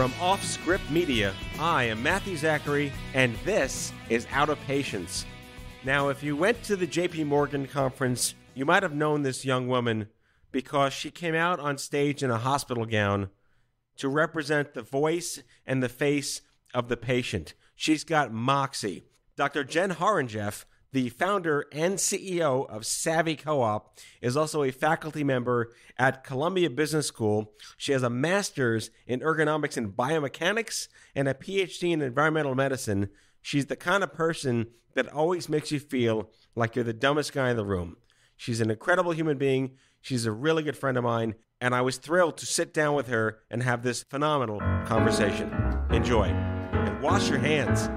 From OffScrip Media, I am Matthew Zachary, and this is Out of Patients. Now, if you went to the JP Morgan conference, you might have known this young woman because she came out on stage in a hospital gown to represent the voice and the face of the patient. She's got moxie. Dr. Jen Horonjeff, the founder and CEO of Savvy Co op, is also a faculty member at Columbia Business School. She has a master's in ergonomics and biomechanics and a PhD in environmental medicine. She's the kind of person that always makes you feel like you're the dumbest guy in the room. She's an incredible human being. She's a really good friend of mine. And I was thrilled to sit down with her and have this phenomenal conversation. Enjoy. And wash your hands.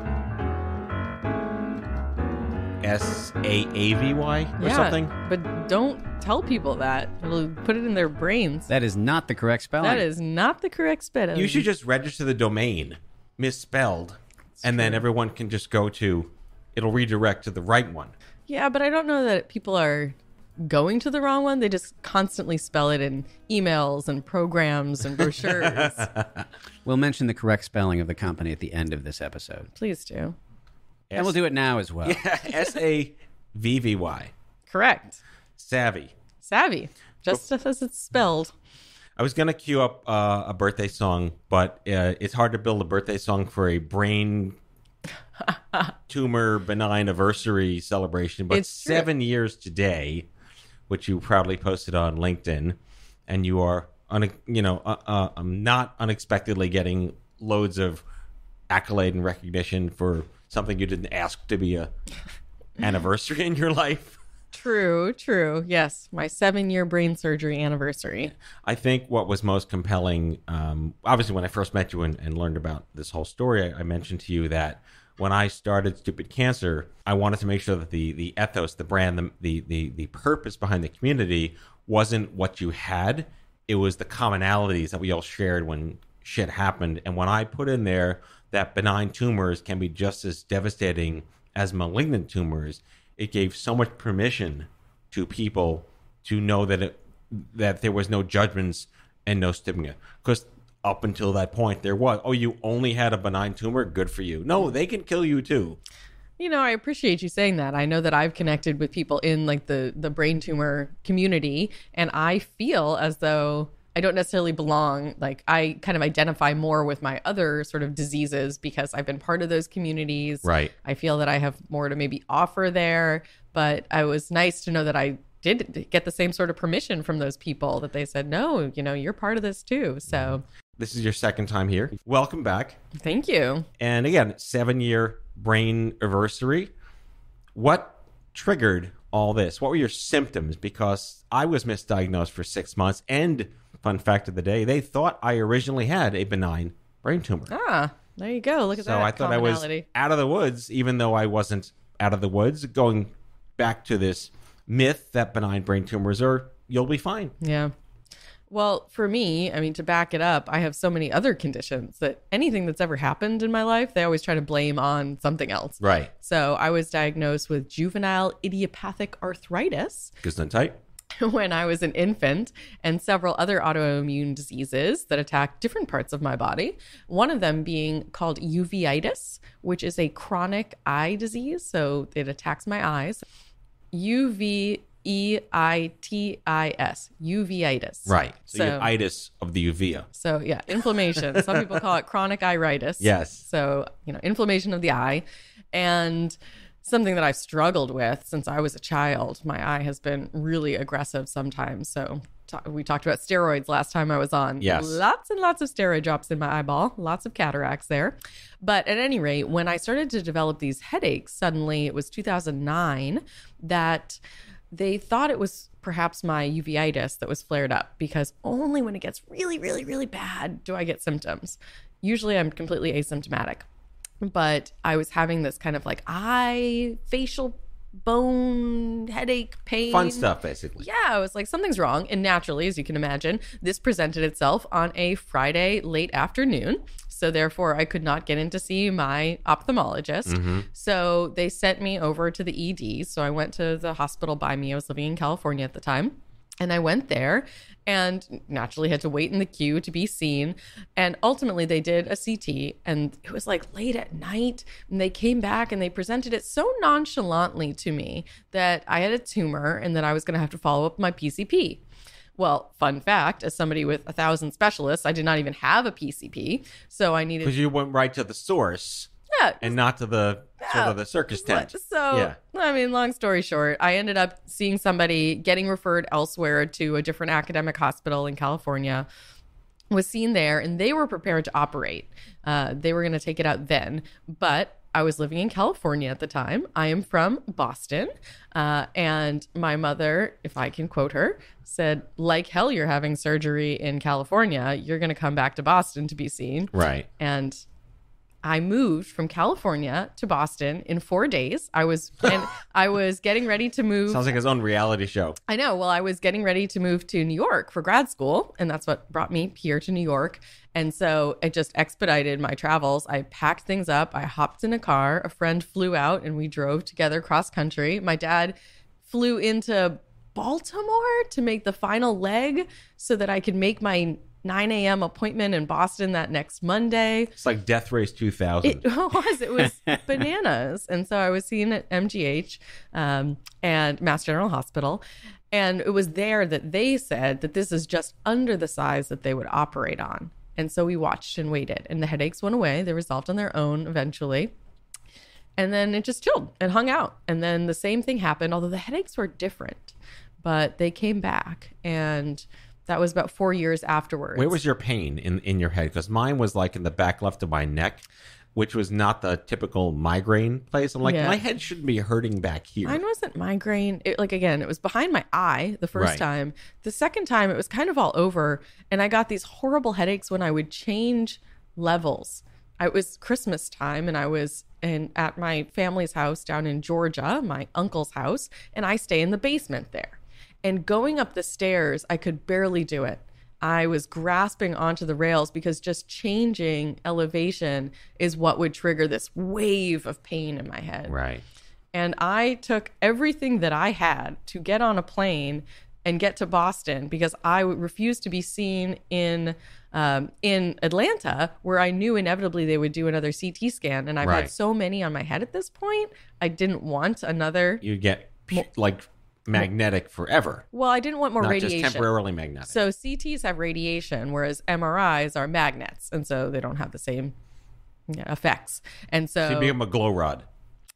S A A V Y or yeah, something? But don't tell people that. It'll put it in their brains. That is not the correct spelling. that is not the correct spelling. You should just register the domain misspelled, and then everyone can just go to, it'll redirect to the right one. Yeah, but I don't know that people are going to the wrong one. They just constantly spell it in emails and programs and brochures. We'll mention the correct spelling of the company at the end of this episode. Please do. And we'll do it now as well. S A V V Y. Correct. Savvy. Savvy. Just as it's spelled. I was going to queue up uh, a birthday song, but uh, it's hard to build a birthday song for a brain tumor benign anniversary celebration. But It's true. seven years today, which you proudly posted on LinkedIn, and you are, un- you know, uh, uh, um, not unexpectedly getting loads of accolade and recognition for something you didn't ask to be a anniversary in your life. True, true. Yes, my seven year brain surgery anniversary. I think what was most compelling, um, obviously, when I first met you and, and learned about this whole story, I, I mentioned to you that when I started Stupid Cancer, I wanted to make sure that the the ethos, the brand, the the the, the purpose behind the community wasn't what you had; it was the commonalities that we all shared when shit happened. And when I put in there that benign tumors can be just as devastating as malignant tumors, it gave so much permission to people to know that it that there was no judgments and no stigma. Because up until that point there was oh you only had a benign tumor? Good for you. No they can kill you too. You know, I appreciate you saying that. I know that I've connected with people in like the the brain tumor community and I feel as though I don't necessarily belong. Like I kind of identify more with my other sort of diseases because I've been part of those communities. Right. I feel that I have more to maybe offer there, but I was nice to know that I did get the same sort of permission from those people that they said, "No, you know, you're part of this too." So, mm-hmm. this is your second time here welcome back thank you. and again seven year brain anniversary what triggered all this what were your symptoms because i was misdiagnosed for six months and fun fact of the day they thought i originally had a benign brain tumor Ah, there you go. Look at so that So I thought I was out of the woods, even though I wasn't out of the woods. Going back to this myth that benign brain tumors are, you'll be fine. Yeah. Well, for me, I mean, to back it up, I have so many other conditions that anything that's ever happened in my life, they always try to blame on something else. Right. So I was diagnosed with juvenile idiopathic arthritis Gesundheit. when I was an infant and several other autoimmune diseases that attack different parts of my body. One of them being called uveitis, which is a chronic eye disease. So it attacks my eyes. U V E I T I S, uveitis. Right. So, So- itis of the uvea. So yeah, inflammation. Some people call it chronic iritis. Yes. So, you know, inflammation of the eye. And something that I've struggled with since I was a child. My eye has been really aggressive sometimes. So ta- we talked about steroids last time I was on. Yes. Lots and lots of steroid drops in my eyeball, lots of cataracts there. But at any rate, when I started to develop these headaches, suddenly it was 2009 that they thought it was perhaps my uveitis that was flared up because only when it gets really, really, really bad do I get symptoms. Usually I'm completely asymptomatic. But I was having this kind of like eye, facial bone, headache, pain. Fun stuff, basically. Yeah, I was like, something's wrong. And naturally, as you can imagine, this presented itself on a Friday late afternoon. So therefore, I could not get in to see my ophthalmologist. Mm-hmm. So they sent me over to the ED. So I went to the hospital by me. I was living in California at the time. And I went there and naturally had to wait in the queue to be seen. And ultimately, they did a CT, and it was like late at night. And they came back and they presented it so nonchalantly to me that I had a tumor and that I was going to have to follow up my PCP. Well, fun fact as somebody with a thousand specialists, I did not even have a PCP. So I needed. Because you went right to the source Yeah, and not to the sort of the circus tent. so, Yeah. I mean, long story short, I ended up seeing somebody getting referred elsewhere to a different academic hospital in California. Was seen there, and they were prepared to operate. Uh, they were going to take it out then, but I was living in California at the time. I am from Boston, uh, and my mother, if I can quote her, said, "Like hell, you're having surgery in California. You're going to come back to Boston to be seen." Right. and I moved from California to Boston in four days. I was and I was getting ready to move. Sounds like his own reality show. I know. Well, I was getting ready to move to New York for grad school, and that's what brought me here to New York. And so it just expedited my travels. I packed things up. I hopped in a car. A friend flew out, and we drove together cross country. My dad flew into Baltimore to make the final leg so that I could make my 9 a.m. appointment in Boston that next Monday. It's like Death Race 2000. It was. It was bananas. And so I was seen at MGH um, and Mass General Hospital. And it was there that they said that this is just under the size that they would operate on. And so we watched and waited. And the headaches went away. They resolved on their own eventually. And then it just chilled and hung out. And then the same thing happened, although the headaches were different, but they came back. And that was about four years afterwards. Where was your pain in, in your head? Because mine was like in the back left of my neck, which was not the typical migraine place. I'm like, Yeah. my head shouldn't be hurting back here. Mine wasn't migraine. It, like again, it was behind my eye the first Right. time. The second time, it was kind of all over, and I got these horrible headaches when I would change levels. I- It was Christmas time, and I was in at my family's house down in Georgia, my uncle's house, and I stay in the basement there. And going up the stairs, I could barely do it. I was grasping onto the rails because just changing elevation is what would trigger this wave of pain in my head right. and I took everything that I had to get on a plane and get to Boston because I refused to be seen in um, in Atlanta, where I knew inevitably they would do another CT scan, and I've Right. had so many on my head at this point. I didn't want another. You get like magnetic forever, Well, I didn't want more not radiation. just temporarily magnetic. So CTs have radiation, whereas MRIs are magnets, and so they don't have the same effects. And so, you become a glow rod.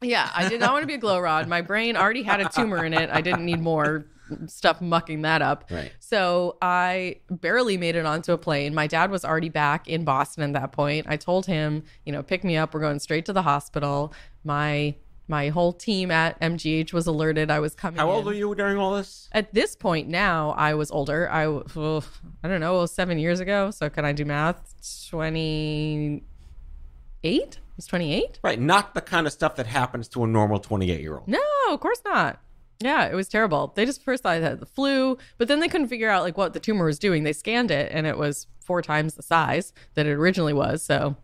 Yeah, I did not want to be a glow rod. My brain already had a tumor in it. I didn't need more stuff mucking that up. Right. So I barely made it onto a plane. My dad was already back in Boston at that point. I told him, you know, pick me up. We're going straight to the hospital. My my whole team at MGH was alerted I was coming. How old were you during all this? At this point now, I was older. I ugh, I don't know, seven years ago. So can I do math? Twenty eight. Was twenty eight? Right. Not the kind of stuff that happens to a normal 28 year old. No, of course not. Yeah, it was terrible. They just first thought I had the flu, but then they couldn't figure out like what the tumor was doing. They scanned it and it was four times the size that it originally was. So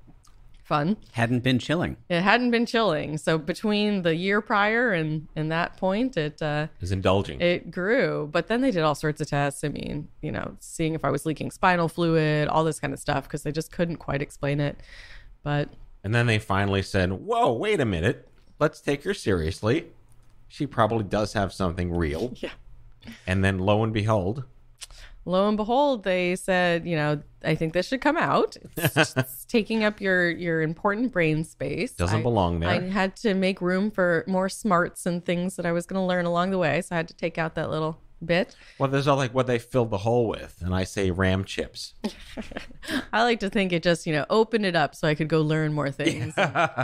fun. Hadn't been chilling. It hadn't been chilling. So between the year prior and and that point, it uh Is indulging. it grew. But then they did all sorts of tests. I mean, you know, seeing if I was leaking spinal fluid, all this kind of stuff because they just couldn't quite explain it. But and then they finally said, Whoa, wait a minute. Let's take her seriously. She probably does have something real. yeah. And then lo and behold, lo and behold, they said, you know, I think this should come out. It's, it's taking up your your important brain space. Doesn't I- belong there. I had to make room for more smarts and things that I was going to learn along the way, so I had to take out that little bit. well, there's all like what they filled the hole with. And I say RAM chips. I like to think it just, you know, opened it up so I could go learn more things.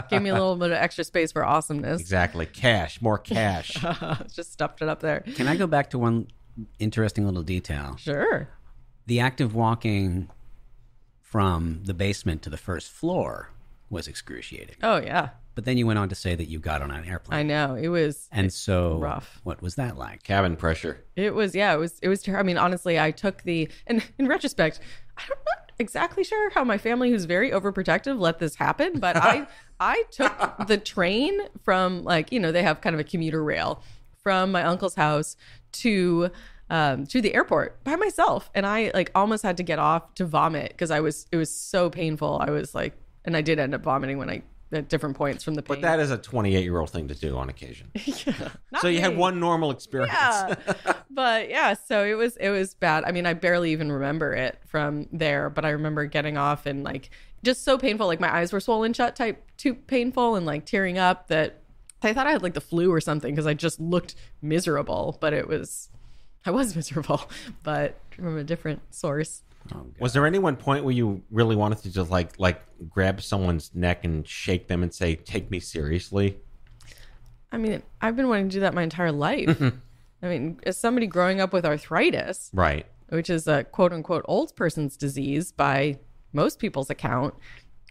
Give me a little bit of extra space for awesomeness. Exactly. Cash, more cash. just stuffed it up there. Can I go back to one interesting little detail? Sure. The act of walking from the basement to the first floor was excruciating. Oh yeah. But then you went on to say that you got on an airplane. I know. It was and so rough. what was that like? Cabin pressure. It was, yeah, it was, it was. Ter- I mean, honestly, I took the, and in retrospect, I'm not exactly sure how my family, who's very overprotective, let this happen. But I, I took the train from like, you know, they have kind of a commuter rail from my uncle's house to um, to the airport by myself, and I like almost had to get off to vomit because I was it was so painful. I was like, and I did end up vomiting when I at different points from the pain. But that is a 28 year old thing to do on occasion. Not so you had one normal experience. yeah but yeah so it was it was bad i mean i barely even remember it from there but i remember getting off and like just so painful like my eyes were swollen shut type too painful and like tearing up that i thought i had like the flu or something because i just looked miserable but it was i was miserable but from a different source oh, Was there any one point where you really wanted to just like like grab someone's neck and shake them and say, "Take me seriously"? i mean i've been wanting to do that my entire life mm-hmm. i mean as somebody growing up with arthritis Right. which is a quote unquote old person's disease by most people's account.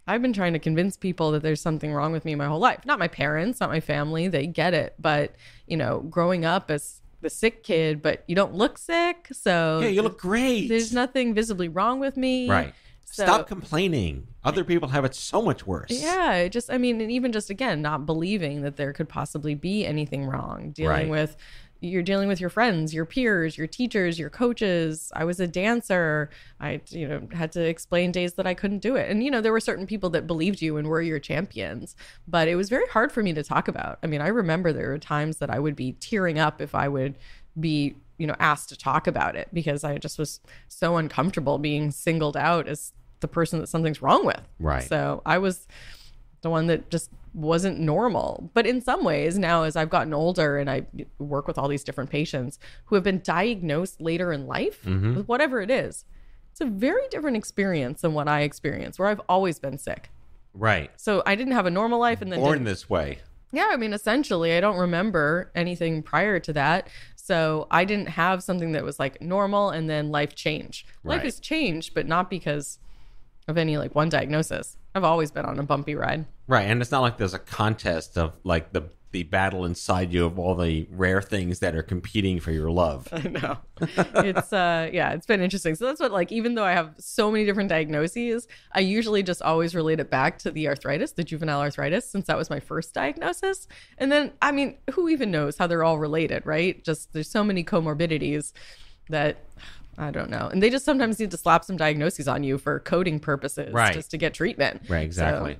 I've been trying to convince people that there's something wrong with me my whole life. Not my parents, not my family, they get it. But, you know, growing up as the sick kid, but you don't look sick. So Yeah, you look great. there's nothing visibly wrong with me. Right. So- Stop complaining. Other people have it so much worse. Yeah, just I mean, and even just again, not believing that there could possibly be anything wrong. Dealing Right. with you're dealing with your friends, your peers, your teachers, your coaches. I was a dancer. I you know had to explain days that I couldn't do it. And you know, there were certain people that believed you and were your champions, but it was very hard for me to talk about. I mean, I remember there were times that I would be tearing up if I would be you know asked to talk about it because I just was so uncomfortable being singled out as the person that something's wrong with. Right. So I was the one that just wasn't normal. But in some ways, now as I've gotten older and I work with all these different patients who have been diagnosed later in life Mm-hmm. with whatever it is, it's a very different experience than what I experienced, where I've always been sick. Right. So I didn't have a normal life and then Born didn't- this way. yeah, I mean, essentially, I don't remember anything prior to that. So I didn't have something that was like normal and then life changed. Life Right. has changed, but not because of any like one diagnosis. I've always been on a bumpy ride. Right. And it's not like there's a contest of like the the battle inside you of all the rare things that are competing for your love. I know. it's uh yeah, it's been interesting. So that's what like even though I have so many different diagnoses, I usually just always relate it back to the arthritis, the juvenile arthritis, since that was my first diagnosis. And then I mean, who even knows how they're all related, right? Just there's so many comorbidities that I don't know. And they just sometimes need to slap some diagnoses on you for coding purposes Right. just to get treatment. Right, exactly. So-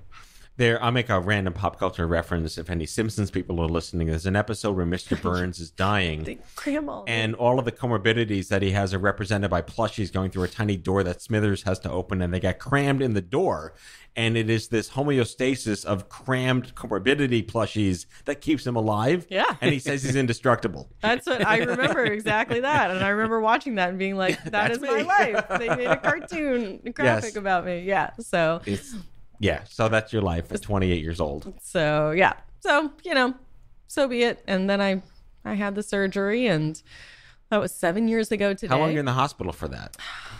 There, I'll make a random pop culture reference. If any Simpsons people are listening, there's an episode where Mr. Burns is dying, they cram all and all of the comorbidities that he has are represented by plushies going through a tiny door that Smithers has to open, and they get crammed in the door. And it is this homeostasis of crammed comorbidity plushies that keeps him alive. Yeah. and he says he's indestructible. That's what I remember exactly that. And I remember watching that and being like, "That That's is my life. They made a cartoon graphic Yes. about me. Yeah. So It's yeah. So that's your life at 28 years old. so yeah. So, you know, so be it. And then I I had the surgery and that was seven years ago today. How long are you in the hospital for that?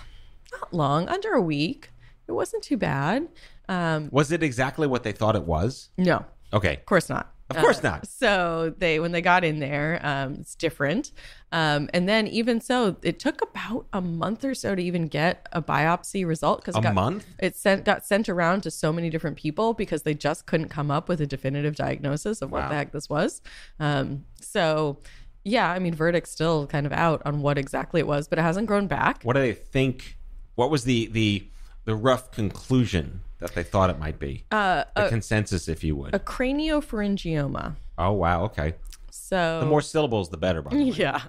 Not long, under a week. It wasn't too bad. Um, Was it exactly what they thought it was? no, Okay. Of course not. Of course not. So they, when they got in there, um, it's different. Um, and then even so, it took about a month or so to even get a biopsy result because A month? It sent got sent around to so many different people because they just couldn't come up with a definitive diagnosis of what Wow. the heck this was. Um, so. Yeah, I mean, verdict's still kind of out on what exactly it was, but it hasn't grown back. What do they think? What was the the the rough conclusion that they thought it might be? Uh, the consensus, if you would. a craniopharyngioma. oh wow. Okay. So The more syllables, the better. By the way. Yeah.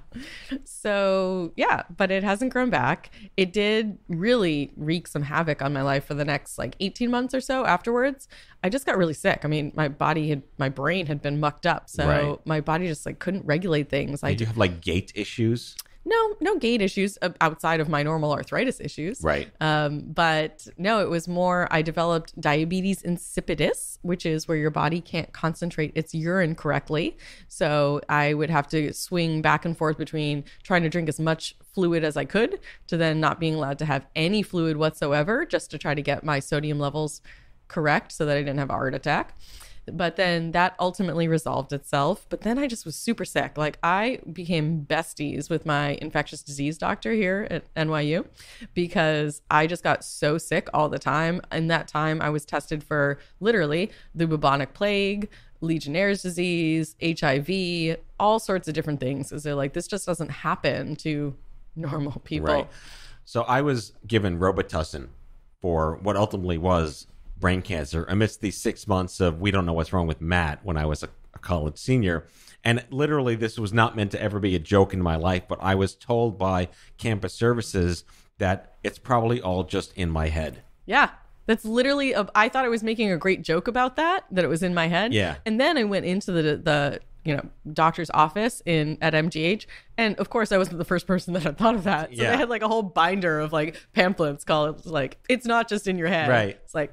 So, yeah, but it hasn't grown back. It did really wreak some havoc on my life for the next like 18 months or so afterwards. I just got really sick. I mean, my body had, my brain had been mucked up. So Right. my body just like couldn't regulate things. I Did you have like gait issues? No, no gait issues outside of my normal arthritis issues. Right. Um, but no, it was more, I developed diabetes insipidus, which is where your body can't concentrate its urine correctly. So I would have to swing back and forth between trying to drink as much fluid as I could to then not being allowed to have any fluid whatsoever just to try to get my sodium levels correct so that I didn't have a heart attack. But then that ultimately resolved itself. But then I just was super sick. Like I became besties with my infectious disease doctor here at NYU because I just got so sick all the time. In that time, I was tested for literally the bubonic plague, Legionnaire's disease, HIV, all sorts of different things. Because they're like, this just doesn't happen to normal people. Right. So I was given Robitussin for what ultimately was brain cancer amidst these six months of we don't know what's wrong with Matt when I was a, a college senior. And literally, this was not meant to ever be a joke in my life, but I was told by campus services that it's probably all just in my head. Yeah. That's literally. A, I thought I was making a great joke about that. That it was in my head. Yeah. And then I went into the the you know doctor's office in at MGH, and of course I wasn't the first person that had thought of that. So Yeah. they had like a whole binder of like pamphlets called like it's not just in your head. Right. It's like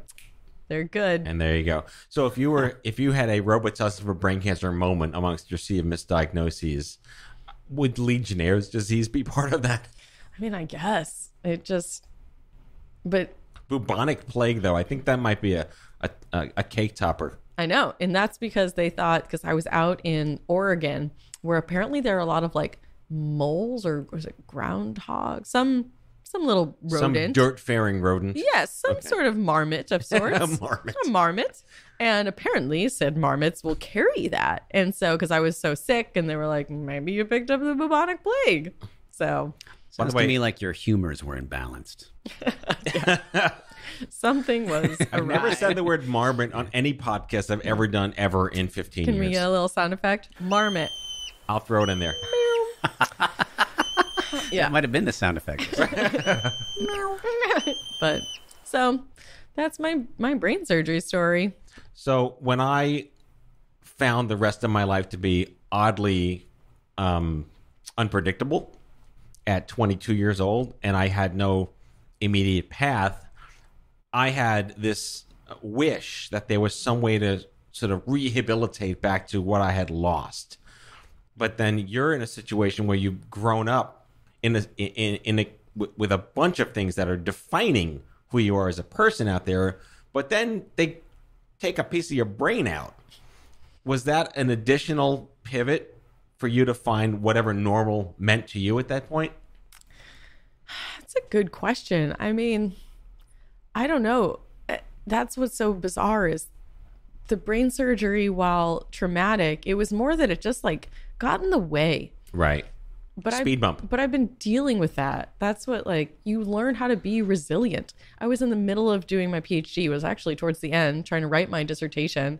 they're good. And there you go. So if you were if you had a Robitussin for brain cancer moment amongst your sea of misdiagnoses, would Legionnaire's disease be part of that? I mean, I guess it just. But Bubonic plague, though, I think that might be a a, a, a cake topper. I know. And that's because they thought, because I was out in Oregon, where apparently there are a lot of like moles or was it groundhog? Some some little rodent, Some rodent. dirt faring rodent. Yes, some sort of marmot of sorts. A marmot. A marmot. And apparently said marmots will carry that. And so because I was so sick and they were like, maybe you picked up the bubonic plague. So Sounds way- to me like your humors were imbalanced. something was I've never said the word marmot on any podcast I've ever done ever in 15 Can years. we get a little sound effect? Marmot. I'll throw it in there. Yeah. That might have been the sound effect. but so that's my my brain surgery story. So when I found the rest of my life to be oddly um, unpredictable at 22 years old, and I had no immediate path, I had this wish that there was some way to sort of rehabilitate back to what I had lost. But then you're in a situation where you've grown up in a in in with a bunch of things that are defining who you are as a person out there. But then they take a piece of your brain out. Was that an additional pivot for you to find whatever normal meant to you at that point? That's a good question. I mean, I don't know. Eh, That's what's so bizarre is the brain surgery, while traumatic, it was more that it just like got in the way. Right. But Speed I, bump. But I've been dealing with that. That's what like you learn how to be resilient. I was in the middle of doing my PhD. Was actually towards the end trying to write my dissertation.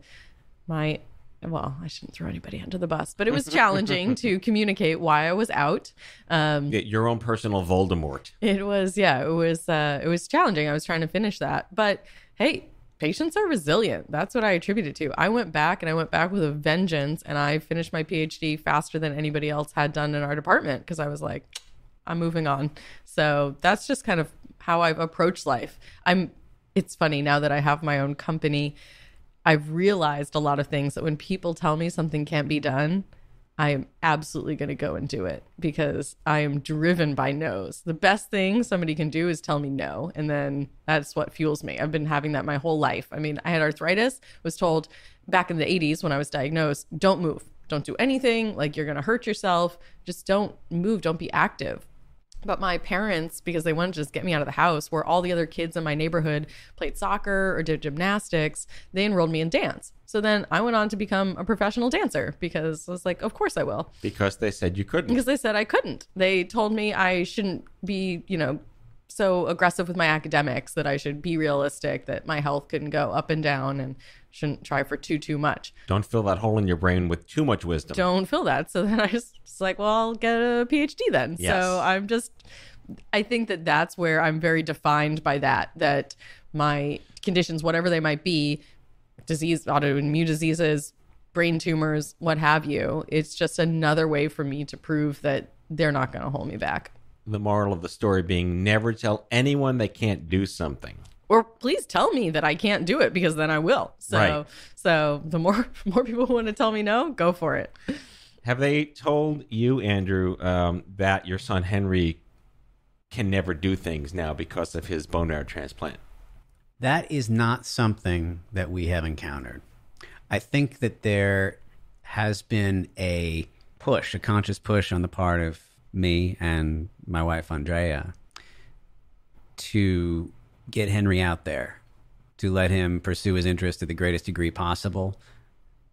My well, I shouldn't throw anybody under the bus, but it was challenging to communicate why I was out. Um, Your own personal Voldemort. it was yeah, it was uh, it was challenging. I was trying to finish that, but hey, patients are resilient. That's what I attribute it to. I went back and I went back with a vengeance, and I finished my PhD faster than anybody else had done in our department because I was like, I'm moving on. So that's just kind of how I've approached life. I'm. It's funny now that I have my own company. I've realized a lot of things that when people tell me something can't be done, I am absolutely going to go and do it because I am driven by no's. The best thing somebody can do is tell me no. And then that's what fuels me. I've been having that my whole life. I mean, I had arthritis, was told back in the 80s when I was diagnosed, don't move, don't do anything. Like you're going to hurt yourself. Just don't move, don't be active. But my parents, because they wanted to just get me out of the house, where all the other kids in my neighborhood played soccer or did gymnastics, they enrolled me in dance. So then I went on to become a professional dancer because I was like, of course I will. Because they said you couldn't. Because they said I couldn't. They told me I shouldn't be, you know, so aggressive with my academics, that I should be realistic, that my health couldn't go up and down and shouldn't try for too, too much. Don't fill that hole in your brain with too much wisdom. Don't fill that. So then I just was like, well, I'll get a PhD then. Yes. So I'm just, I think that that's where I'm very defined by that, that my conditions, whatever they might be, disease, autoimmune diseases, brain tumors, what have you, it's just another way for me to prove that they're not going to hold me back. The moral of the story being never tell anyone they can't do something. Or please tell me that I can't do it because then I will. So, Right. so the more more people want to tell me no, go for it. Have they told you, Andrew, um, that your son Henry can never do things now because of his bone marrow transplant? That is not something that we have encountered. I think that there has been a push, a conscious push on the part of me and my wife Andrea to get Henry out there, to let him pursue his interest to the greatest degree possible.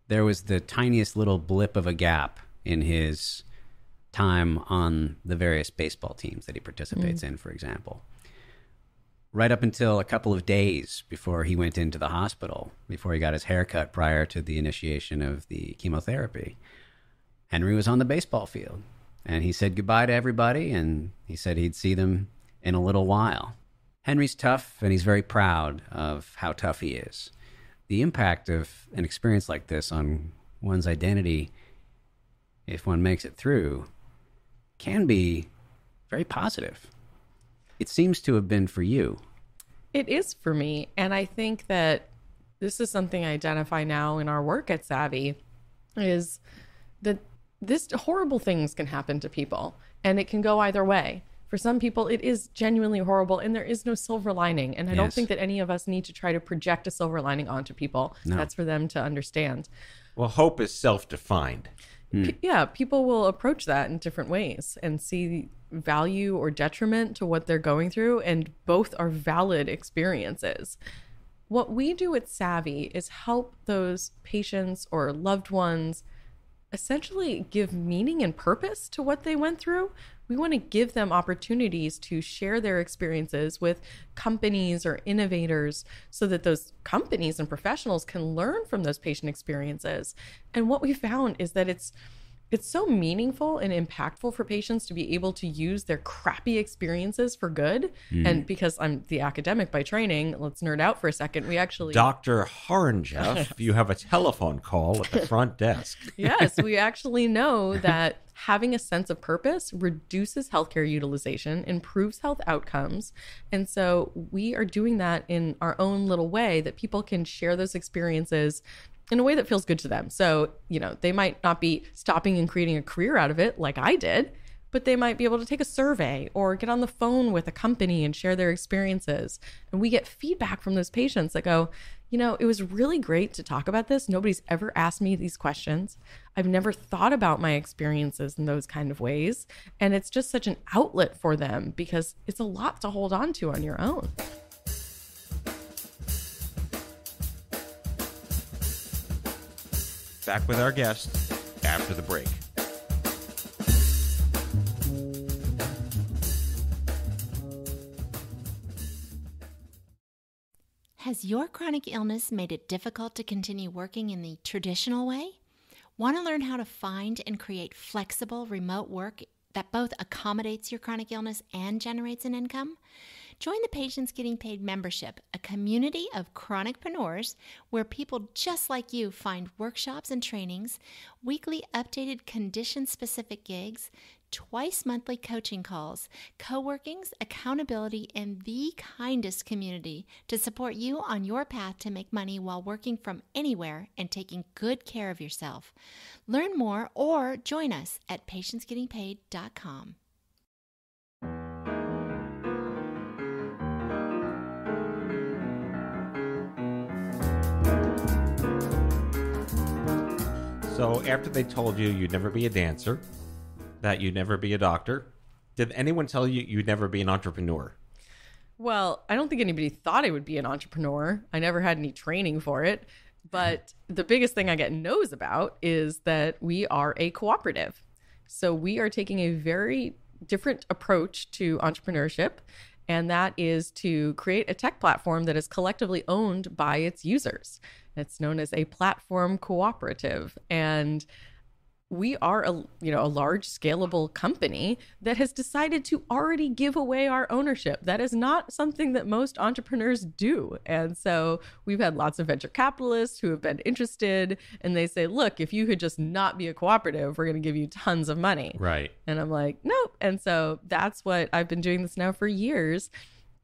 there was the tiniest little blip of a gap in his time on the various baseball teams that he participates mm. in, for example. Right up until a couple of days before he went into the hospital, before he got his haircut prior to the initiation of the chemotherapy, Henry was on the baseball field and he said goodbye to everybody and he said he'd see them in a little while. Henry's tough and he's very proud of how tough he is. The impact of an experience like this on one's identity, if one makes it through, can be very positive. It seems to have been for you. It is for me. And I think that this is something I identify now in our work at Savvy is that this horrible things can happen to people and it can go either way. For some people, it is genuinely horrible and there is no silver lining. And I don't think that any of us need to try to project a silver lining onto people. That's for them to understand. Well, hope is self defined. Hmm. P- yeah, people will approach that in different ways and see value or detriment to what they're going through, and both are valid experiences. What we do at Savvy is help those patients or loved ones essentially give meaning and purpose to what they went through. We want to give them opportunities to share their experiences with companies or innovators so that those companies and professionals can learn from those patient experiences. And what we found is that it's it's so meaningful and impactful for patients to be able to use their crappy experiences for good. Mm-hmm. And because I'm the academic by training, let's nerd out for a second. We actually Dr. Horonjeff, you have a telephone call at the front desk. yes, we actually know that having a sense of purpose reduces healthcare utilization, improves health outcomes. And so we are doing that in our own little way that people can share those experiences in a way that feels good to them. So, you know, they might not be stopping and creating a career out of it like I did, but they might be able to take a survey or get on the phone with a company and share their experiences. And we get feedback from those patients that go, you know, it was really great to talk about this. Nobody's ever asked me these questions. I've never thought about my experiences in those kind of ways. And it's just such an outlet for them because it's a lot to hold on to on your own. Back with our guest after the break. Has your chronic illness made it difficult to continue working in the traditional way? Want to learn how to find and create flexible remote work that both accommodates your chronic illness and generates an income? Join the Patients Getting Paid membership, a community of chronicpreneurs where people just like you find workshops and trainings, weekly updated condition specific gigs, twice monthly coaching calls, co workings, accountability, and the kindest community to support you on your path to make money while working from anywhere and taking good care of yourself. Learn more or join us at patientsgettingpaid.com. So, after they told you you'd never be a dancer, that you'd never be a doctor, did anyone tell you you'd never be an entrepreneur? Well, I don't think anybody thought I would be an entrepreneur. I never had any training for it. But the biggest thing I get knows about is that we are a cooperative. So we are taking a very different approach to entrepreneurship, and that is to create a tech platform that is collectively owned by its users. It's known as a platform cooperative. And we are a you know a large scalable company that has decided to already give away our ownership. That is not something that most entrepreneurs do. And so we've had lots of venture capitalists who have been interested and they say look if you could just not be a cooperative we're going to give you tons of money. Right. and i'm like nope. And so that's what i've been doing this now for years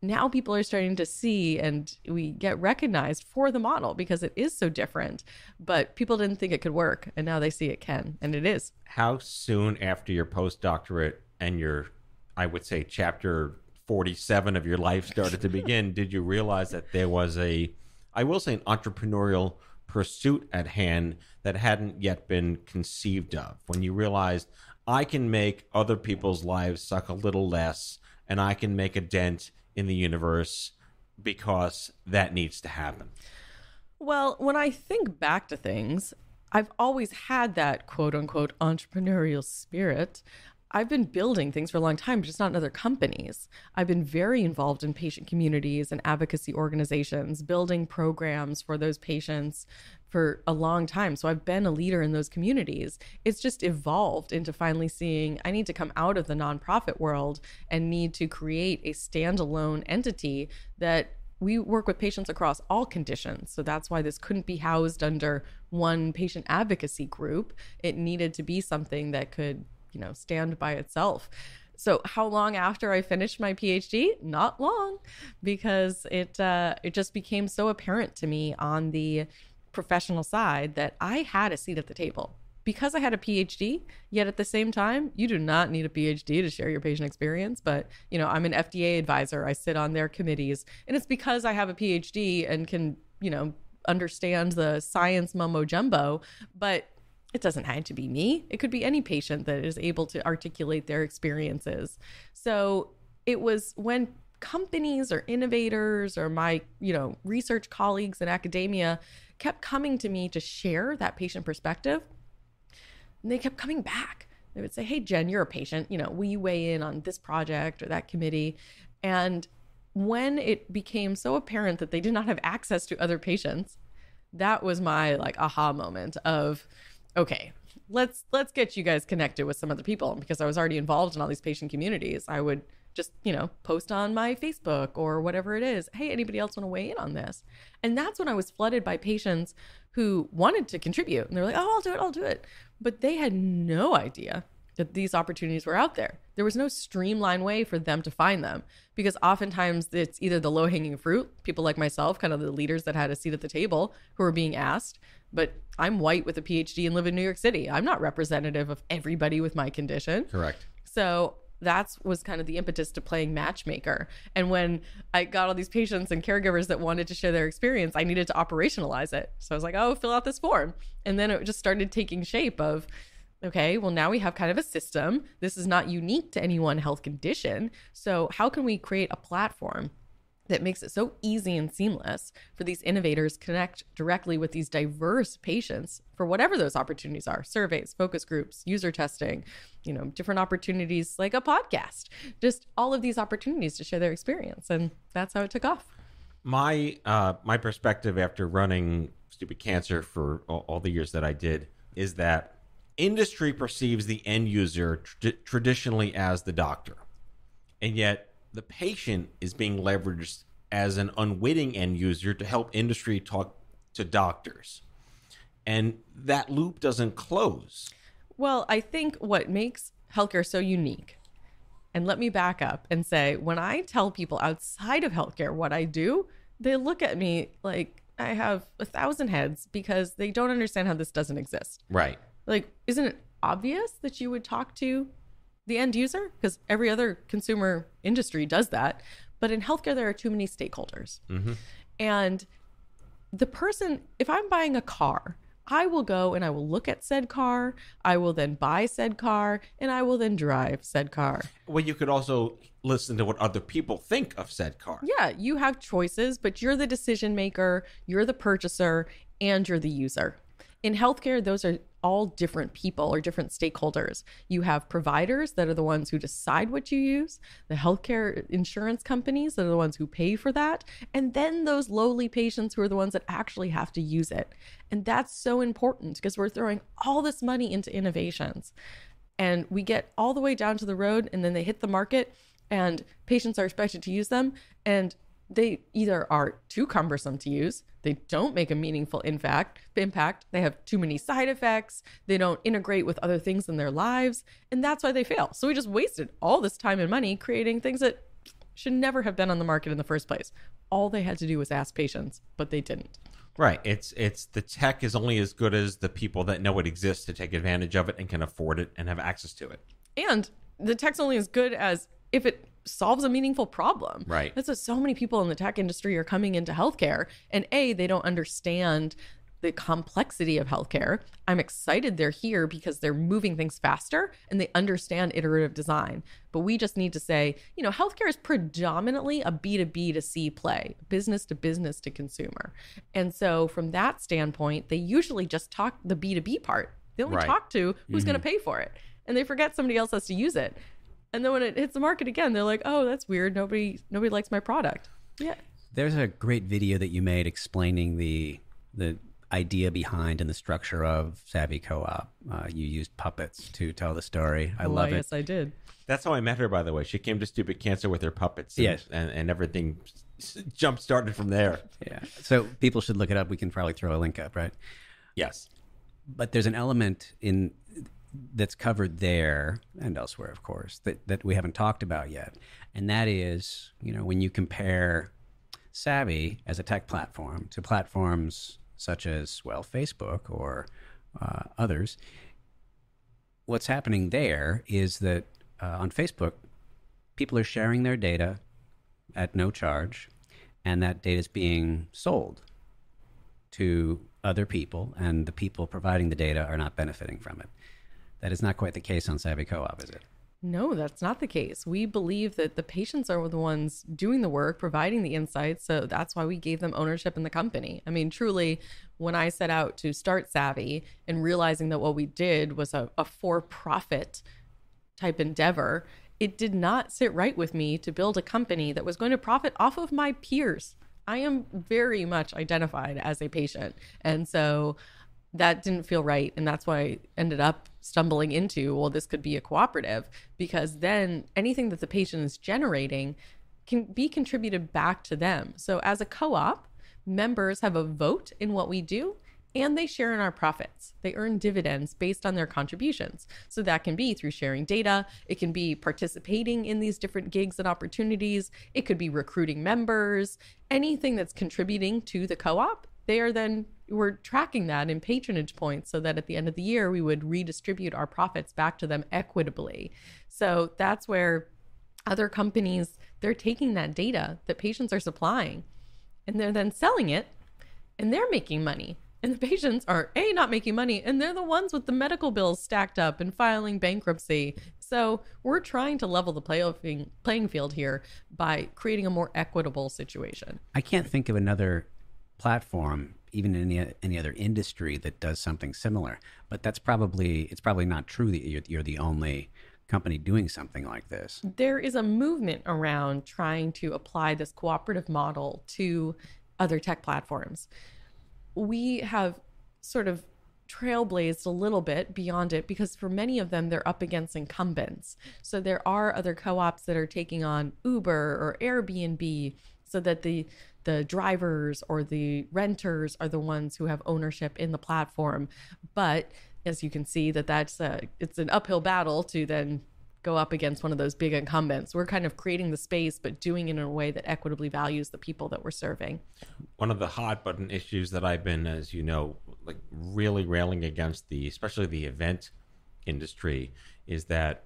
now people are starting to see and we get recognized for the model because it is so different but people didn't think it could work and now they see it can and it is How soon after your postdoctorate and your, I would say, chapter 47 of your life started to begin, did you realize that there was a, I will say, an entrepreneurial pursuit at hand that hadn't yet been conceived of? When you realized, I can make other people's lives suck a little less and I can make a dent in the universe because that needs to happen. Well, when I think back to things, I've always had that quote unquote entrepreneurial spirit. I've been building things for a long time, just not in other companies. I've been very involved in patient communities and advocacy organizations, building programs for those patients for a long time. So I've been a leader in those communities. It's just evolved into finally seeing I need to come out of the nonprofit world and need to create a standalone entity that we work with patients across all conditions. So that's why this couldn't be housed under one patient advocacy group. It needed to be something that could you know stand by itself so how long after i finished my phd not long because it uh, it just became so apparent to me on the professional side that i had a seat at the table because I had a PhD, yet at the same time, you do not need a PhD to share your patient experience. But, you know, I'm an FDA advisor, I sit on their committees, and it's because I have a PhD and can, you know, understand the science mumbo jumbo. But it doesn't have to be me. It could be any patient that is able to articulate their experiences. So it was when companies or innovators or my, you know, research colleagues in academia kept coming to me to share that patient perspective. And they kept coming back. They would say, "Hey Jen, you're a patient, you know, will you weigh in on this project or that committee?" And when it became so apparent that they did not have access to other patients, that was my like aha moment of okay, let's let's get you guys connected with some other people because I was already involved in all these patient communities. I would just, you know, post on my Facebook or whatever it is. Hey, anybody else want to weigh in on this? And that's when I was flooded by patients who wanted to contribute. And they're like, "Oh, I'll do it. I'll do it." But they had no idea that these opportunities were out there. There was no streamlined way for them to find them because oftentimes it's either the low hanging fruit, people like myself, kind of the leaders that had a seat at the table who were being asked, but I'm white with a PhD and live in New York City. I'm not representative of everybody with my condition. Correct. So that was kind of the impetus to playing matchmaker. And when I got all these patients and caregivers that wanted to share their experience, I needed to operationalize it. So I was like, oh, fill out this form. And then it just started taking shape of okay, well, now we have kind of a system. This is not unique to any one health condition. So, how can we create a platform that makes it so easy and seamless for these innovators connect directly with these diverse patients for whatever those opportunities are surveys focus groups user testing you know different opportunities like a podcast just all of these opportunities to share their experience. And that's how it took off. My uh my perspective after running stupid cancer for all, the years that i did is that industry perceives the end user tr- traditionally as the doctor. And yet the patient is being leveraged as an unwitting end user to help industry talk to doctors. And that loop doesn't close. Well, I think what makes healthcare so unique, and let me back up and say, when I tell people outside of healthcare what I do, they look at me like I have a thousand heads because they don't understand how this doesn't exist. Right. Like, isn't it obvious that you would talk to the end user because every other consumer industry does that. But in healthcare, there are too many stakeholders. Mm-hmm. And the person, if I'm buying a car, I will go and I will look at said car. I will then buy said car and I will then drive said car. Well, you could also listen to what other people think of said car. Yeah, you have choices, but you're the decision maker, you're the purchaser, and you're the user. In healthcare, those are all different people or different stakeholders. You have providers that are the ones who decide what you use, the healthcare insurance companies that are the ones who pay for that, and then those lowly patients who are the ones that actually have to use it. And that's so important because we're throwing all this money into innovations. And we get all the way down to the road and then they hit the market and patients are expected to use them and they either are too cumbersome to use, they don't make a meaningful impact, impact, they have too many side effects, they don't integrate with other things in their lives, and that's why they fail. So we just wasted all this time and money creating things that should never have been on the market in the first place. All they had to do was ask patients, but they didn't. Right. It's it's the tech is only as good as the people that know it exists to take advantage of it and can afford it and have access to it. And the tech's only as good as if it solves a meaningful problem. Right. That's what so many people in the tech industry are coming into healthcare. And A, they don't understand the complexity of healthcare. I'm excited they're here because they're moving things faster and they understand iterative design. But we just need to say, you know, healthcare is predominantly a B2B to C play, business to business to consumer. And so from that standpoint, they usually just talk the B2B part. They only Right. talk to who's going to mm-hmm. pay for it. And they forget somebody else has to use it. And then when it hits the market again, they're like, "Oh, that's weird. Nobody nobody likes my product." Yeah. There's a great video that you made explaining the the idea behind and the structure of Savvy Co-op. Uh, you used puppets to tell the story. I Why, love it. Yes, I did. That's how I met her, by the way. She came to Stupid Cancer with her puppets. And, Yes. And, and everything jump started from there. Yeah. So people should look it up. We can probably throw a link up, right? Yes. But there's an element in that's covered there and elsewhere, of course, that, that we haven't talked about yet. And that is, you know, when you compare Savvy as a tech platform to platforms such as, well, Facebook or uh, others, what's happening there is that uh, on Facebook, people are sharing their data at no charge, and that data is being sold to other people, and the people providing the data are not benefiting from it. That is not quite the case on Savvy Co-op, is it? No, that's not the case. We believe that the patients are the ones doing the work, providing the insights. So that's why we gave them ownership in the company. I mean, truly, when I set out to start Savvy and realizing that what we did was a, a for profit type endeavor, it did not sit right with me to build a company that was going to profit off of my peers. I am very much identified as a patient. And so that didn't feel right. And that's why I ended up stumbling into, well, this could be a cooperative, because then anything that the patient is generating can be contributed back to them. So as a co op, members have a vote in what we do and they share in our profits. They earn dividends based on their contributions. So that can be through sharing data, it can be participating in these different gigs and opportunities, it could be recruiting members, anything that's contributing to the co op. They are then, we're tracking that in patronage points so that at the end of the year, we would redistribute our profits back to them equitably. So that's where other companies, they're taking that data that patients are supplying and they're then selling it and they're making money. And the patients are A, not making money, and they're the ones with the medical bills stacked up and filing bankruptcy. So we're trying to level the playing playing field here by creating a more equitable situation. I can't think of another platform, even in any, any other industry, that does something similar. But that's probably it's probably not true that you're, you're the only company doing something like this. There is a movement around trying to apply this cooperative model to other tech platforms. We have sort of trailblazed a little bit beyond it because for many of them they're up against incumbents. So there are other co-ops that are taking on Uber or Airbnb so that the the drivers or the renters are the ones who have ownership in the platform. But as you can see that that's a, it's an uphill battle to then go up against one of those big incumbents. We're kind of creating the space but doing it in a way that equitably values the people that we're serving. One of the hot button issues that I've been, as you know, like really railing against the, especially the event industry, is that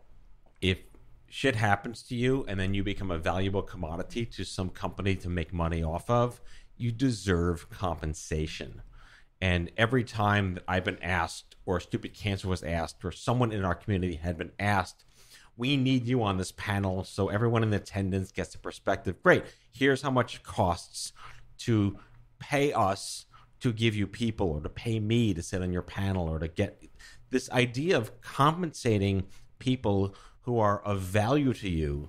if shit happens to you and then you become a valuable commodity to some company to make money off of, you deserve compensation. And every time that I've been asked, or Stupid Cancer was asked, or someone in our community had been asked, we need you on this panel so everyone in attendance gets a perspective. Great. Here's how much it costs to pay us to give you people or to pay me to sit on your panel or to get this idea of compensating people who are of value to you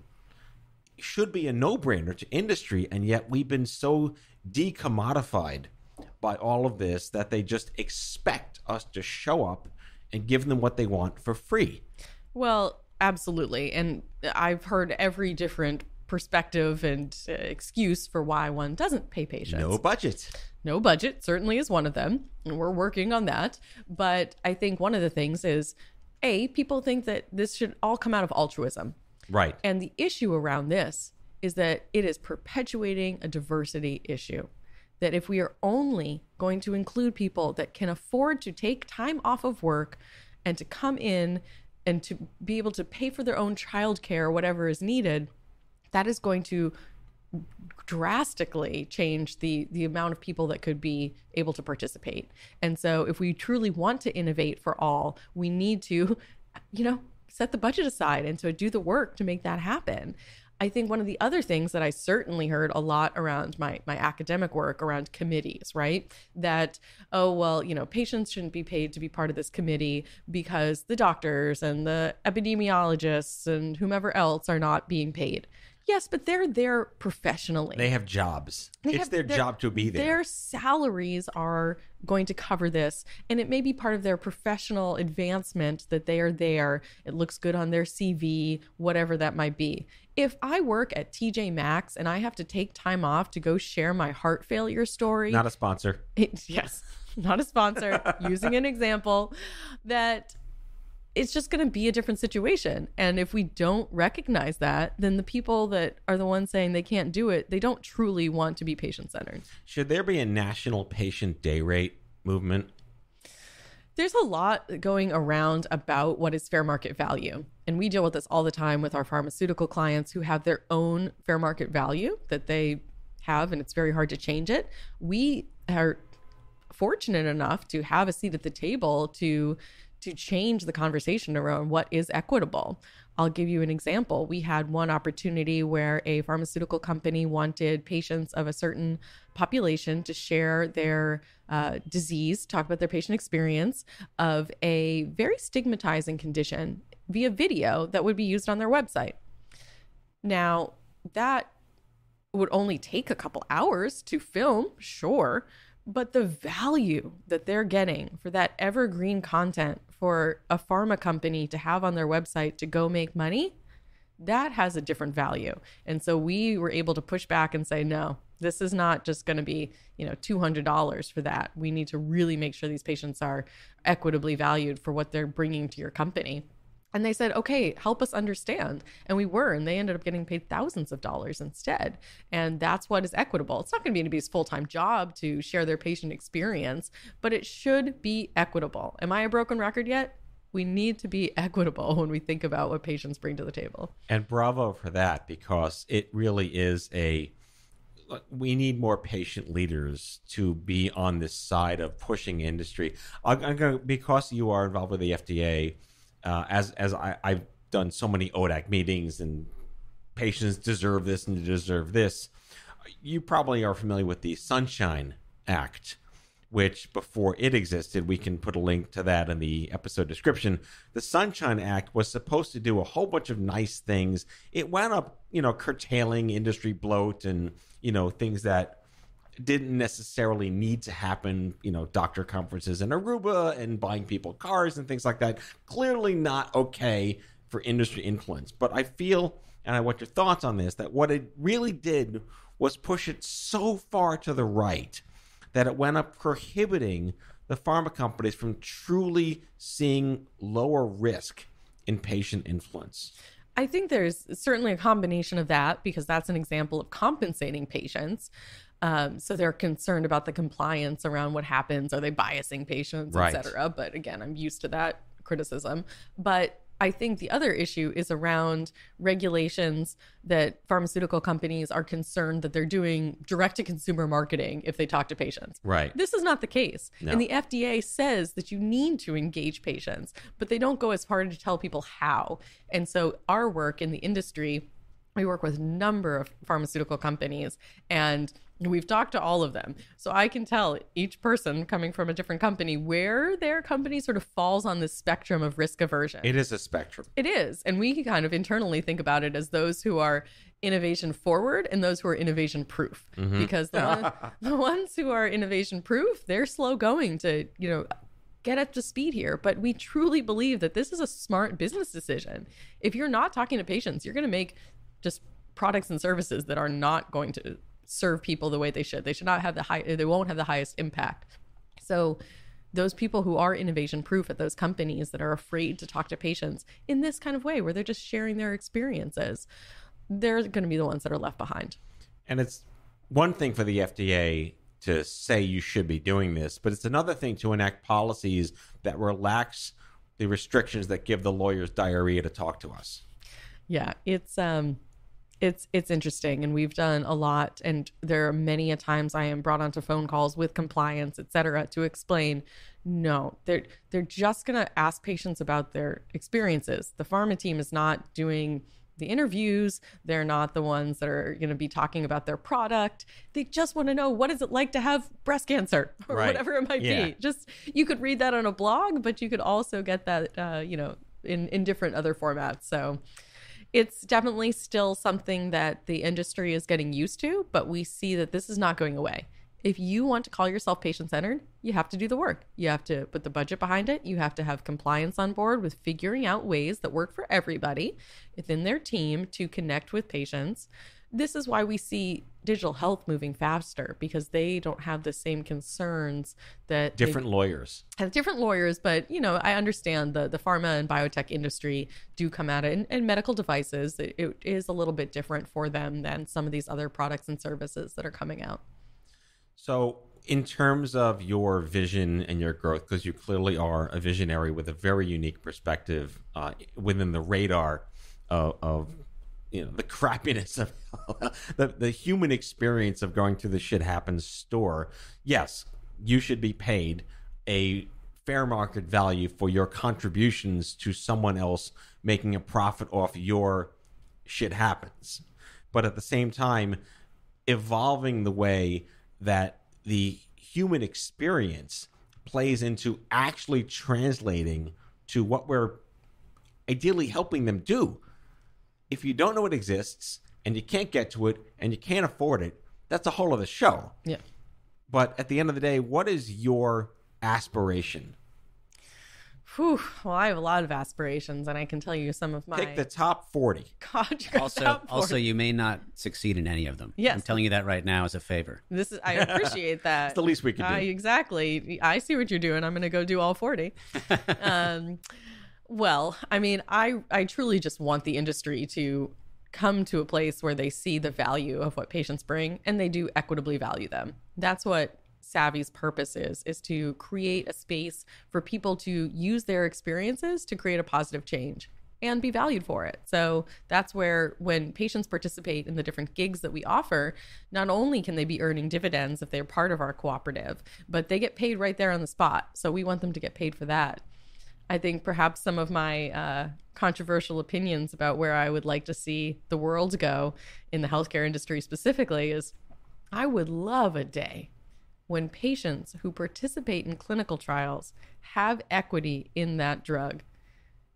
should be a no-brainer to industry and yet we've been so decommodified by all of this that they just expect us to show up and give them what they want for free Well, absolutely. And I've heard every different perspective and uh, excuse for why one doesn't pay patients. no budget No budget certainly is one of them, and we're working on that. But I think one of the things is A, people think that this should all come out of altruism. right And the issue around this is that it is perpetuating a diversity issue. That if we are only going to include people that can afford to take time off of work and to come in and to be able to pay for their own childcare, or whatever is needed, that is going to drastically change the the amount of people that could be able to participate. And so if we truly want to innovate for all, we need to you know, set the budget aside and so do the work to make that happen. I think one of the other things that I certainly heard a lot around my my academic work around committees, right? That oh well, you know, patients shouldn't be paid to be part of this committee because the doctors and the epidemiologists and whomever else are not being paid. Yes, but they're there professionally. They have jobs. They it's have- their job to be there. Their salaries are going to cover this, and it may be part of their professional advancement that they are there. It looks good on their CV, whatever that might be. If I work at TJ Maxx and I have to take time off to go share my heart failure story, Not a sponsor. it, yes, not a sponsor, using an example that it's just going to be a different situation. And if we don't recognize that, then the people that are the ones saying they can't do it, they don't truly want to be patient centered. Should there be a national patient day rate movement? There's a lot going around about what is fair market value. And we deal with this all the time with our pharmaceutical clients who have their own fair market value that they have, and it's very hard to change it. We are fortunate enough to have a seat at the table to to change the conversation around what is equitable. I'll give you an example. We had one opportunity where a pharmaceutical company wanted patients of a certain population to share their uh, disease, talk about their patient experience of a very stigmatizing condition via video that would be used on their website. Now, that would only take a couple hours to film, sure, but the value that they're getting for that evergreen content for a pharma company to have on their website to go make money, that has a different value. And so we were able to push back and say, no, this is not just going to be, you know, $200 for that. We need to really make sure these patients are equitably valued for what they're bringing to your company. And they said, okay, help us understand. And we were, and they ended up getting paid thousands of dollars instead. And that's what is equitable. It's not going to be anybody's full time job to share their patient experience, but it should be equitable. Am I a broken record yet? We need to be equitable when we think about what patients bring to the table. And bravo for that because it really is a. We need more patient leaders to be on this side of pushing industry. I'm, I'm going because you are involved with the FDA. Uh, as as I, I've done so many ODAC meetings and patients deserve this and deserve this. You probably are familiar with the Sunshine Act, which before it existed, we can put a link to that in the episode description. The Sunshine Act was supposed to do a whole bunch of nice things. It wound up, you know, curtailing industry bloat and, you know, things that didn't necessarily need to happen, you know, doctor conferences in Aruba and buying people cars and things like that. Clearly not okay for industry influence. But I feel, and I want your thoughts on this, that what it really did was push it so far to the right that it went up prohibiting the pharma companies from truly seeing lower risk in patient influence. I think there's certainly a combination of that because that's an example of compensating patients. Um, so they're concerned about the compliance around what happens. Are they biasing patients, Right. et cetera? But again, I'm used to that criticism. But I think the other issue is around regulations that pharmaceutical companies are concerned that they're doing direct to consumer marketing if they talk to patients. Right. This is not the case. No. And the FDA says that you need to engage patients, but they don't go as far to tell people how. And so our work in the industry, we work with a number of pharmaceutical companies and we've talked to all of them. So I can tell each person coming from a different company where their company sort of falls on the spectrum of risk aversion. It is a spectrum. It is. And we kind of internally think about it as those who are innovation forward and those who are innovation proof. Mm-hmm. Because the, one, the ones who are innovation proof, they're slow going to, you know, get up to speed here. But we truly believe that this is a smart business decision. If you're not talking to patients, you're going to make just products and services that are not going to serve people the way they should. They should not have the high, they won't have the highest impact. So, those people who are innovation proof at those companies that are afraid to talk to patients in this kind of way, where they're just sharing their experiences, they're going to be the ones that are left behind. And it's one thing for the FDA to say you should be doing this, but it's another thing to enact policies that relax the restrictions that give the lawyers diarrhea to talk to us. Yeah, it's um it's it's interesting. And we've done a lot and there are many a times i am brought onto phone calls with compliance et cetera to explain no they're they're just going to ask patients about their experiences. The pharma team is not doing the interviews. They're not the ones that are going to be talking about their product. They just want to know what is it like to have breast cancer? Or Right. whatever it might Yeah. be just you could read that on a blog but you could also get that uh, you know in in different other formats. So it's definitely still something that the industry is getting used to, but we see that this is not going away. If you want to call yourself patient centered, you have to do the work. You have to put the budget behind it. You have to have compliance on board with figuring out ways that work for everybody within their team to connect with patients. This is why we see digital health moving faster because they don't have the same concerns that Different lawyers. have different lawyers, but you know, I understand the the pharma and biotech industry do come at it, and, and medical devices. It, it is a little bit different for them than some of these other products and services that are coming out. So, in terms of your vision and your growth, because you clearly are a visionary with a very unique perspective uh, within the radar of, of you know the crappiness of the, the human experience of going to the shit happens store. Yes, you should be paid a fair market value for your contributions to someone else making a profit off your shit happens. But at the same time, evolving the way that the human experience plays into actually translating to what we're ideally helping them do. If you don't know it exists and you can't get to it and you can't afford it, that's a whole other show. Yeah. But at the end of the day, what is your aspiration? Whew. Well, I have a lot of aspirations, and I can tell you some of my. Pick the top 40. God, you're Also, top also, you may not succeed in any of them. Yes. I'm telling you that right now as a favor. This is I appreciate that. It's the least we can do. Uh, exactly. I see what you're doing. I'm going to go do all 40. um, well, I mean, I I truly just want the industry to come to a place where they see the value of what patients bring and they do equitably value them. That's what Savvy's purpose is is to create a space for people to use their experiences to create a positive change and be valued for it. So that's where when patients participate in the different gigs that we offer, not only can they be earning dividends if they're part of our cooperative, but they get paid right there on the spot. So we want them to get paid for that. I think perhaps some of my uh, controversial opinions about where I would like to see the world go in the healthcare industry specifically is I would love a day when patients who participate in clinical trials have equity in that drug.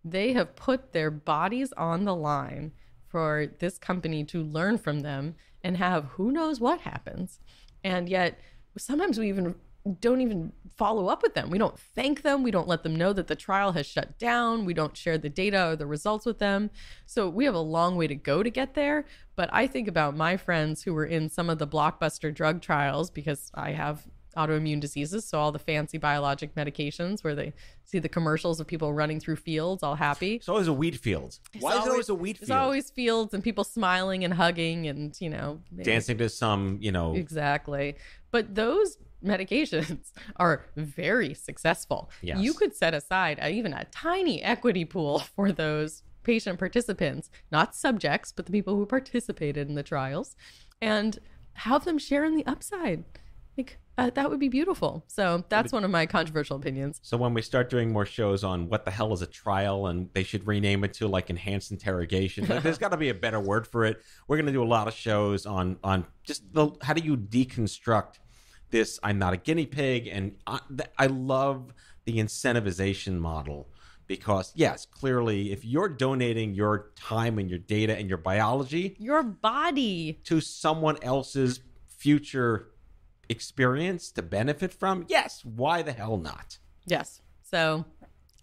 They have put their bodies on the line for this company to learn from them and have who knows what happens. And yet, sometimes we even don't even follow up with them. We don't thank them. We don't let them know that the trial has shut down. We don't share the data or the results with them. So we have a long way to go to get there. But I think about my friends who were in some of the blockbuster drug trials because I have autoimmune diseases. So all the fancy biologic medications where they see the commercials of people running through fields all happy. It's always a wheat field. Why is it always a wheat field? It's always fields and people smiling and hugging and, you know, maybe- Dancing to some, you know, Exactly. But those medications are very successful. Yes. You could set aside a, even a tiny equity pool for those patient participants, not subjects, but the people who participated in the trials, and have them share in the upside. Like, uh, that would be beautiful. So that's one of my controversial opinions. So when we start doing more shows on what the hell is a trial and they should rename it to like enhanced interrogation, like, there's got to be a better word for it. We're going to do a lot of shows on on just the how do you deconstruct this I'm not a guinea pig and I, I love the incentivization model because yes, clearly if you're donating your time and your data and your biology Your body. to someone else's future experience to benefit from, yes, why the hell not? Yes. So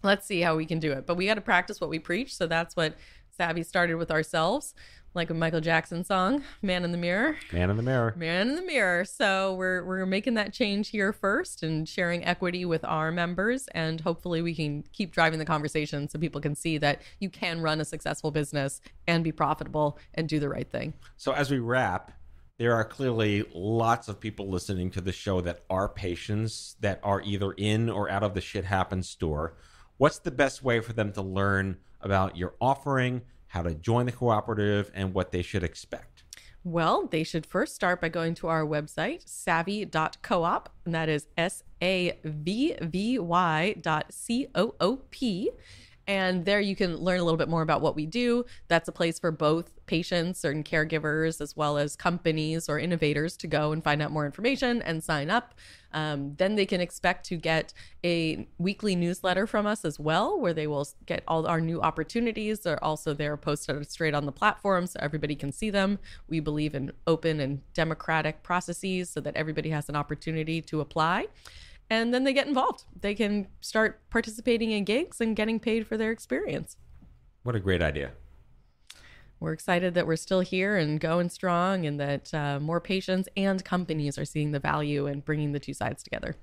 let's see how we can do it. But we got to practice what we preach. So that's what Savvy started with ourselves, like a Michael Jackson song, Man in the Mirror. Man in the mirror. Man in the mirror. So we're we're making that change here first and sharing equity with our members and hopefully we can keep driving the conversation so people can see that you can run a successful business and be profitable and do the right thing. So as we wrap, there are clearly lots of people listening to the show that are patients that are either in or out of the shit happens store. What's the best way for them to learn about your offering how to join the cooperative, and what they should expect? Well, they should first start by going to our website, savvy.coop, and that is S A V V Y dot C O O P. And there you can learn a little bit more about what we do. That's a place for both patients and caregivers, as well as companies or innovators to go and find out more information and sign up. Um, then they can expect to get a weekly newsletter from us as well, where they will get all our new opportunities. They're also there posted straight on the platform so everybody can see them. We believe in open and democratic processes so that everybody has an opportunity to apply and then they get involved. They can start participating in gigs and getting paid for their experience. What a great idea. We're excited that we're still here and going strong, and that uh, more patients and companies are seeing the value and bringing the two sides together.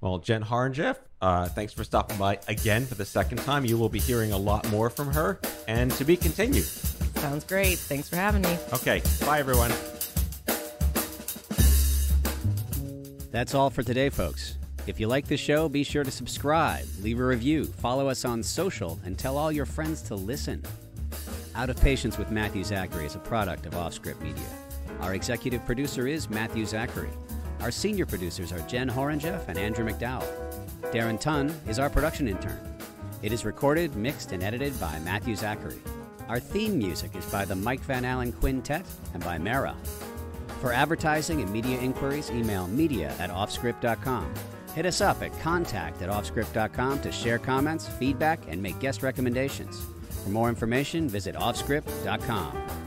Well, Jen Horonjeff, uh, thanks for stopping by again for the second time. You will be hearing a lot more from her, and to be continued. Sounds great. Thanks for having me. Okay, bye everyone. That's all for today, folks. If you like the show, be sure to subscribe, leave a review, follow us on social, and tell all your friends to listen. Out of Patients with Matthew Zachary is a product of OffScrip Media. Our executive producer is Matthew Zachary. Our senior producers are Jen Horonjeff and Andrew McDowell. Darren Tunn is our production intern. It is recorded, mixed, and edited by Matthew Zachary. Our theme music is by the Mike Van Allen Quintet and by Mara. For advertising and media inquiries, email media at offscrip.com. Hit us up at contact at offscrip.com to share comments, feedback, and make guest recommendations. For more information, visit offscrip.com.